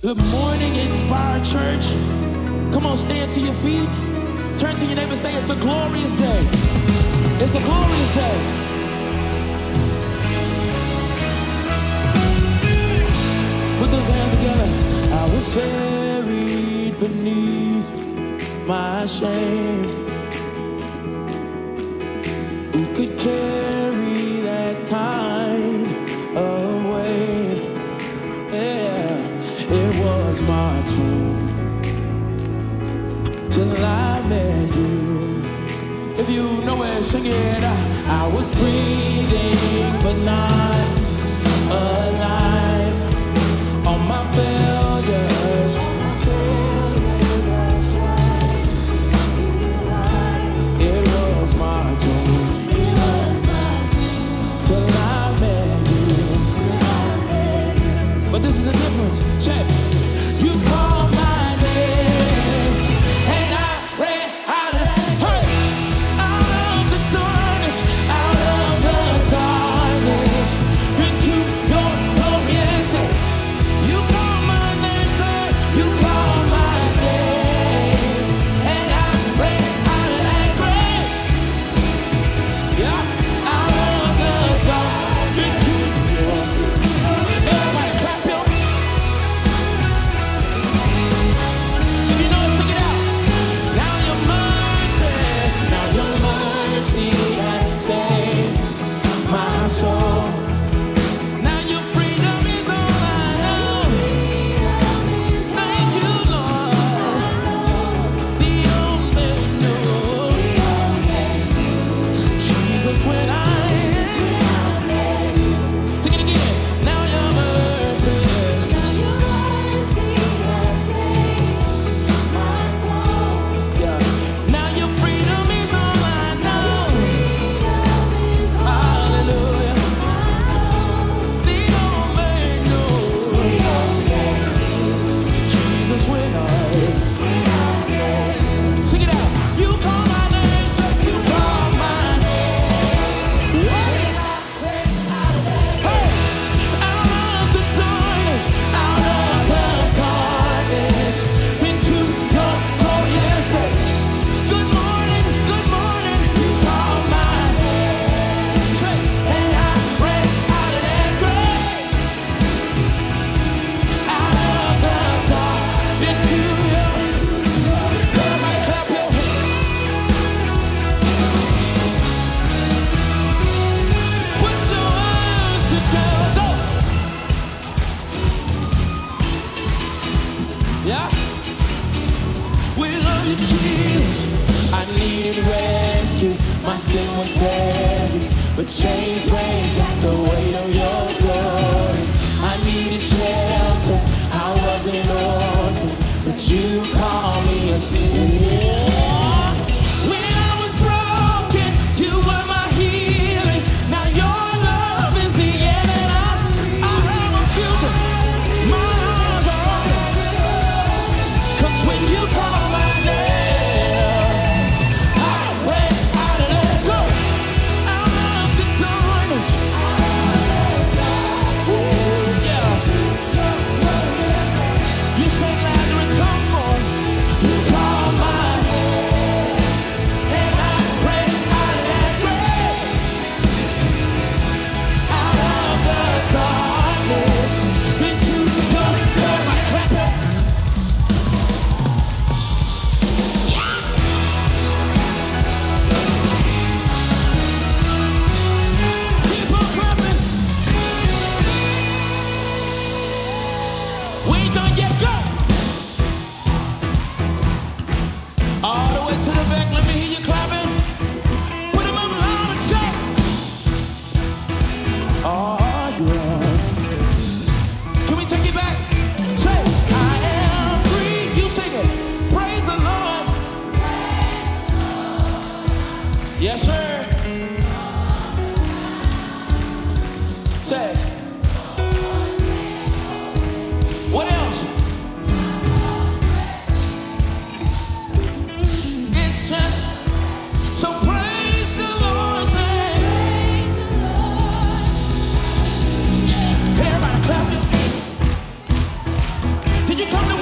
Good morning, Inspire Church. Come on, stand to your feet. Turn to your neighbor and say, It's a glorious day. It's a glorious day. Put those hands together. I was buried beneath my shame. Who could care? When I met you. If you know it, sing it. I was breathing, but not. when I chills. I needed rescue. My sin was. You come to